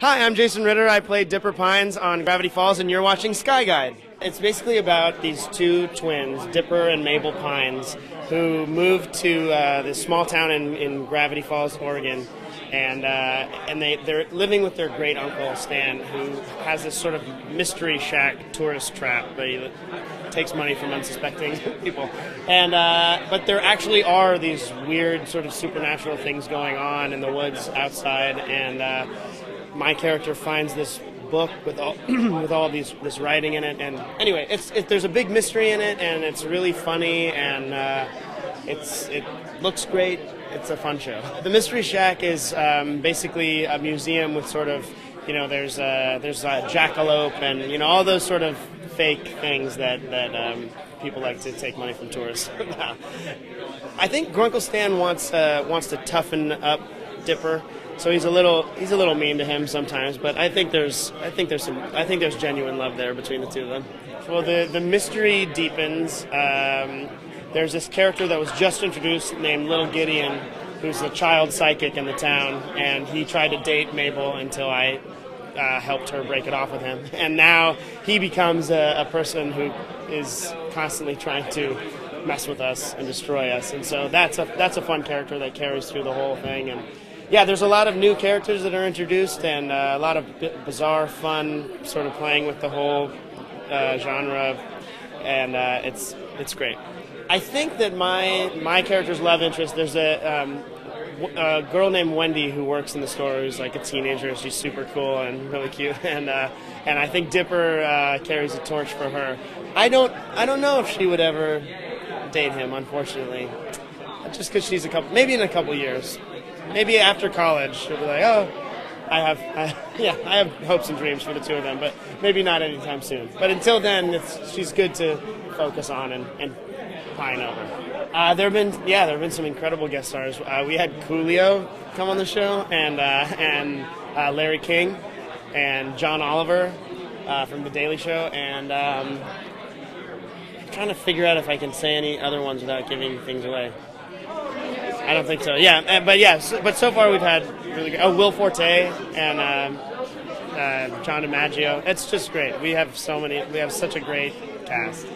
Hi, I'm Jason Ritter. I play Dipper Pines on Gravity Falls, and you're watching Sky Guide. It's basically about these two twins, Dipper and Mabel Pines, who moved to uh, this small town in, in Gravity Falls, Oregon, and uh, and they they're living with their great uncle Stan, who has this sort of mystery shack tourist trap that he takes money from unsuspecting people, and uh, but there actually are these weird sort of supernatural things going on in the woods outside, and uh, my character finds this book with all with all these this writing in it, and anyway, it's it, there's a big mystery in it, and it's really funny, and uh, it's it looks great. It's a fun show. The Mystery Shack is um, basically a museum with sort of you know there's a, there's a jackalope and you know all those sort of fake things that that um, people like to take money from tourists. I think Grunkle Stan wants uh, wants to toughen up Dipper so he's a little he's a little mean to him sometimes, but I think there's I think there's some I think there's genuine love there between the two of them. Well, the the mystery deepens. Um, there's this character that was just introduced named Little Gideon, who's a child psychic in the town, and he tried to date Mabel until I uh, helped her break it off with him, and now he becomes a, a person who is constantly trying to mess with us and destroy us, and so that's a that's a fun character that carries through the whole thing and yeah, there's a lot of new characters that are introduced and uh, a lot of bizarre, fun, sort of playing with the whole uh, genre, and uh, it's it's great. I think that my my character's love interest. There's a, um, girl named Wendy who works in the store who's like a teenager. She's super cool and really cute, and uh, and I think Dipper uh, carries a torch for her. I don't I don't know if she would ever date him, unfortunately, just because she's a couple maybe in a couple years maybe after college she'll be like, oh, I have, I, yeah, I have hopes and dreams for the two of them, but maybe not anytime soon. But until then, she's good to focus on and, and pine over. Uh, there have been, yeah, there have been some incredible guest stars. Uh, we had Coolio come on the show, and uh, and uh, Larry King, and John Oliver uh, from The Daily Show, and um, I'm trying to figure out if I can say any other ones without giving things away. I don't think so. Yeah, uh, but yeah, but so far we've had really good. Oh, Will Forte and um, uh, John DiMaggio. It's just great. We have so many. We have such a great cast.